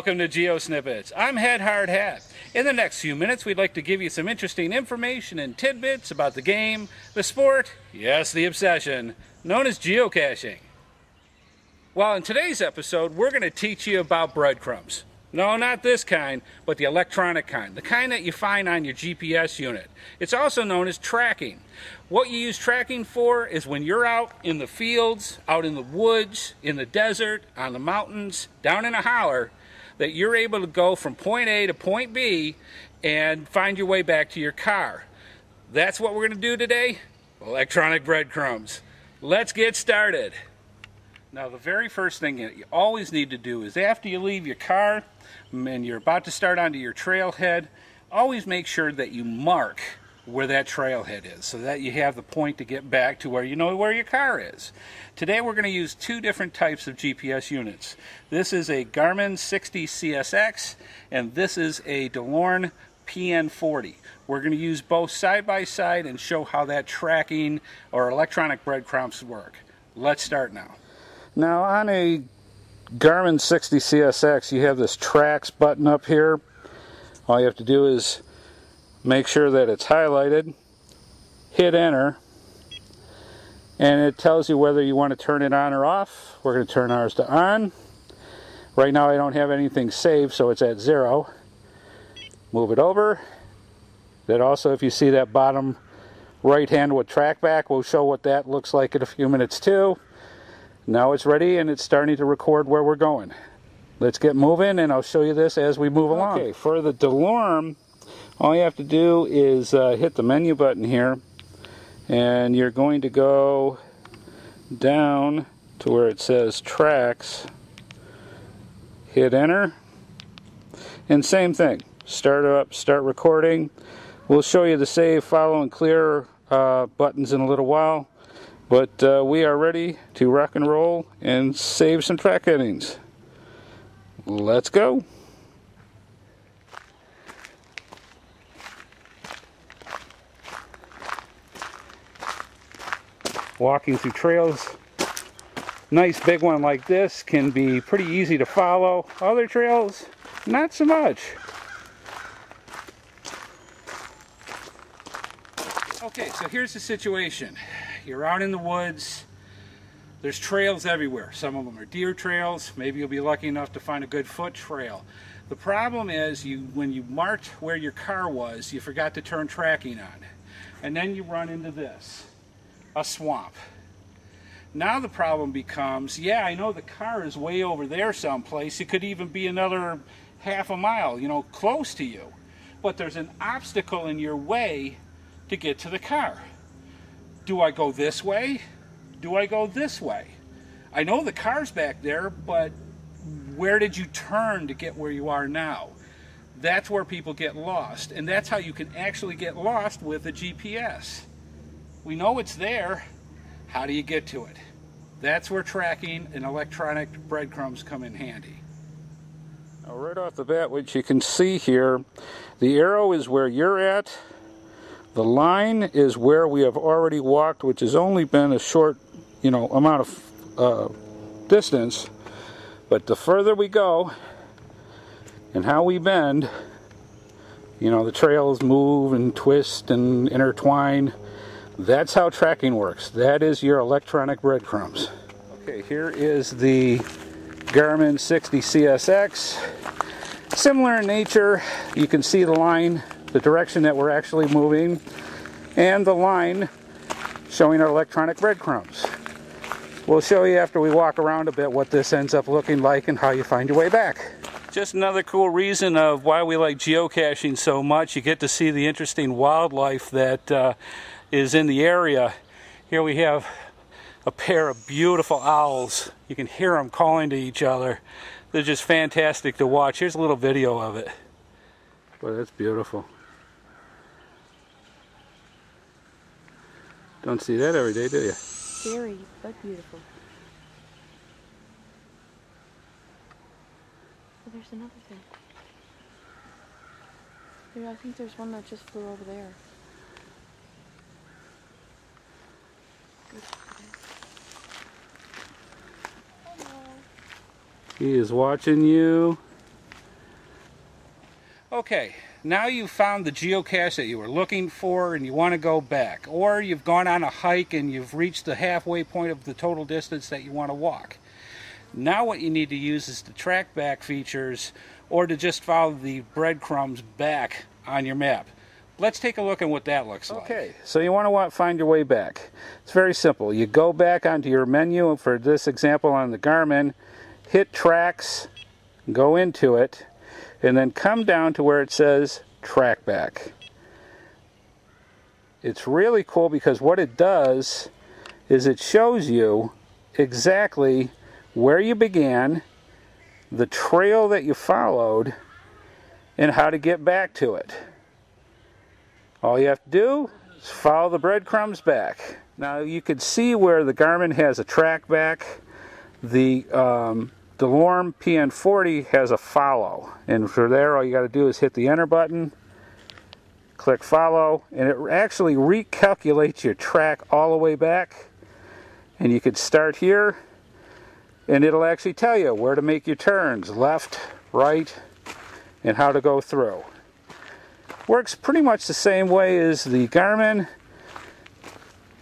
Welcome to GeoSnippits. I'm Head Hard Hat. In the next few minutes, we'd like to give you some interesting information and tidbits about the game, the sport, yes, the obsession, known as geocaching. Well, in today's episode, we're going to teach you about breadcrumbs. No, not this kind, but the electronic kind, the kind that you find on your GPS unit. It's also known as tracking. What you use tracking for is when you're out in the fields, out in the woods, in the desert, on the mountains, down in a holler, that you're able to go from point A to point B and find your way back to your car. That's what we're going to do today electronic breadcrumbs. Let's get started. Now, the very first thing that you always need to do is after you leave your car and you're about to start onto your trailhead, always make sure that you mark where that trailhead is so that you have the point to get back to where you know where your car is. Today we're going to use two different types of GPS units. This is a Garmin 60 CSX and this is a DeLorme PN40. We're going to use both side by side and show how that tracking or electronic breadcrumbs work. Let's start now. Now on a Garmin 60 CSX you have this tracks button up here. All you have to do is make sure that it's highlighted, hit enter, and it tells you whether you want to turn it on or off. We're going to turn ours to on. Right now I don't have anything saved so it's at zero. Move it over. That also if you see that bottom right hand with trackback we'll show what that looks like in a few minutes too. Now it's ready and it's starting to record where we're going. Let's get moving and I'll show you this as we move along. Okay, for the DeLorme all you have to do is uh, hit the menu button here and you're going to go down to where it says tracks hit enter and same thing. Start up start recording. We'll show you the save follow and clear uh, buttons in a little while but uh, we are ready to rock and roll and save some track headings let's go walking through trails. Nice big one like this can be pretty easy to follow. Other trails, not so much. Okay, so here's the situation. You're out in the woods. There's trails everywhere. Some of them are deer trails. Maybe you'll be lucky enough to find a good foot trail. The problem is you when you marked where your car was, you forgot to turn tracking on. And then you run into this a swamp. Now the problem becomes, yeah, I know the car is way over there someplace. It could even be another half a mile, you know, close to you. But there's an obstacle in your way to get to the car. Do I go this way? Do I go this way? I know the car's back there, but where did you turn to get where you are now? That's where people get lost. And that's how you can actually get lost with a GPS. We know it's there. How do you get to it? That's where tracking and electronic breadcrumbs come in handy. Now right off the bat, what you can see here, the arrow is where you're at. The line is where we have already walked, which has only been a short, you know, amount of uh, distance. But the further we go and how we bend, you know, the trails move and twist and intertwine. That's how tracking works. That is your electronic breadcrumbs. Okay, here is the Garmin 60 CSX. Similar in nature, you can see the line, the direction that we're actually moving, and the line showing our electronic breadcrumbs. We'll show you after we walk around a bit what this ends up looking like and how you find your way back. Just another cool reason of why we like geocaching so much. You get to see the interesting wildlife that uh, is in the area. Here we have a pair of beautiful owls. You can hear them calling to each other. They're just fantastic to watch. Here's a little video of it. Boy, that's beautiful. Don't see that every day, do you? Very, but beautiful. Oh, there's another thing. I think there's one that just flew over there. He is watching you. Okay, now you've found the geocache that you were looking for and you want to go back. Or you've gone on a hike and you've reached the halfway point of the total distance that you want to walk. Now what you need to use is the track back features or to just follow the breadcrumbs back on your map. Let's take a look at what that looks like. Okay, so you want to find your way back. It's very simple. You go back onto your menu, for this example on the Garmin, hit tracks, go into it, and then come down to where it says track back. It's really cool because what it does is it shows you exactly where you began, the trail that you followed, and how to get back to it. All you have to do is follow the breadcrumbs back. Now you can see where the Garmin has a track back. The um, DeLorme PN40 has a follow. And for there, all you got to do is hit the enter button, click follow, and it actually recalculates your track all the way back. And you could start here, and it'll actually tell you where to make your turns, left, right, and how to go through. Works pretty much the same way as the Garmin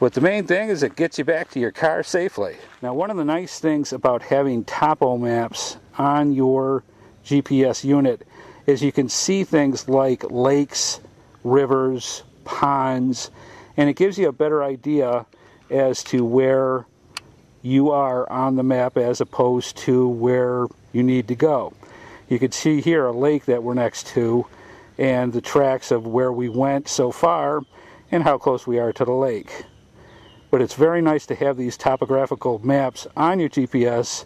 but the main thing is it gets you back to your car safely. Now one of the nice things about having topo maps on your GPS unit is you can see things like lakes, rivers, ponds, and it gives you a better idea as to where you are on the map as opposed to where you need to go. You can see here a lake that we're next to and the tracks of where we went so far and how close we are to the lake but it's very nice to have these topographical maps on your GPS.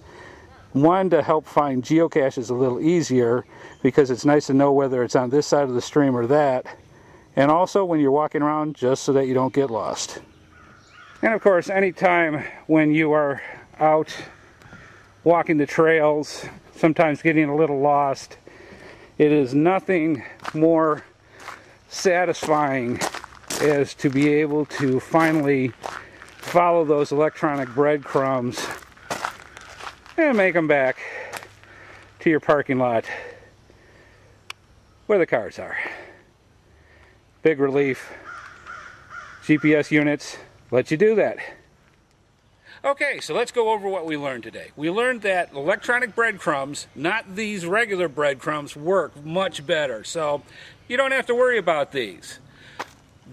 One, to help find geocaches a little easier because it's nice to know whether it's on this side of the stream or that. And also when you're walking around just so that you don't get lost. And of course, anytime when you are out walking the trails, sometimes getting a little lost, it is nothing more satisfying as to be able to finally follow those electronic breadcrumbs and make them back to your parking lot where the cars are. Big relief. GPS units let you do that. Okay, so let's go over what we learned today. We learned that electronic breadcrumbs, not these regular breadcrumbs, work much better. So you don't have to worry about these.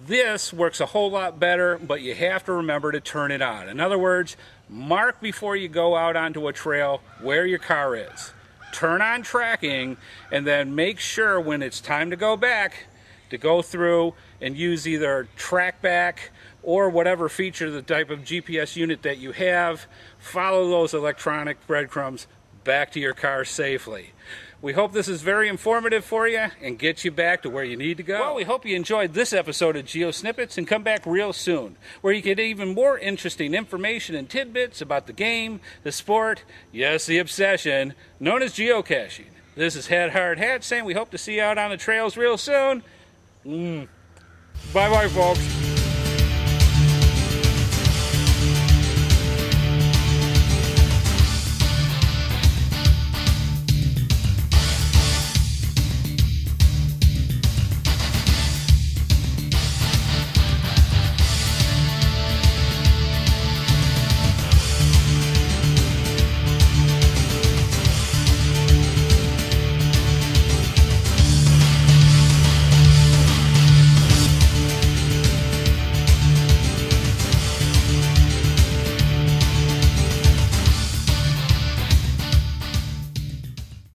This works a whole lot better, but you have to remember to turn it on. In other words, mark before you go out onto a trail where your car is. Turn on tracking and then make sure when it's time to go back to go through and use either track back or whatever feature the type of GPS unit that you have. Follow those electronic breadcrumbs back to your car safely. We hope this is very informative for you and gets you back to where you need to go. Well, we hope you enjoyed this episode of GeoSnippits and come back real soon, where you get even more interesting information and tidbits about the game, the sport, yes, the obsession, known as geocaching. This is Head Hard Hat saying we hope to see you out on the trails real soon. Mm. Bye bye, folks.